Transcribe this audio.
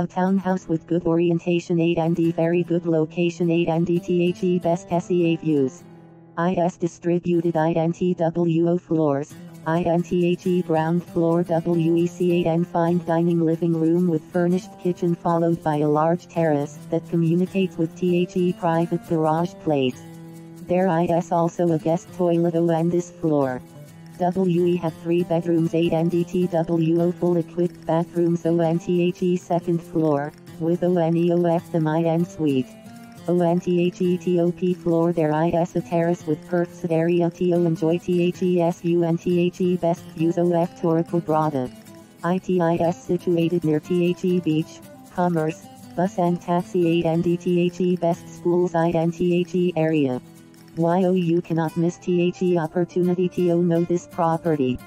A townhouse with good orientation 8 and D very good location 8 and D THE best SEA views. IS distributed INTWO floors. INTHE ground floor WEC8N fine dining living room with furnished kitchen followed by a large terrace that communicates with THE private garage place. There is also a guest toilet on this floor. WE have 3 bedrooms 8 and full equipped bathrooms ONTHE second floor, with ONEOF the MIN suite. ONTHE floor there is a terrace with perks area TO enjoy THESU and THE best views OF Torrequebrada. ITIS situated near THE beach, commerce, bus and taxi 8 and DTHE best schools I and THE area. YO oh, you cannot miss THE opportunity to know this property.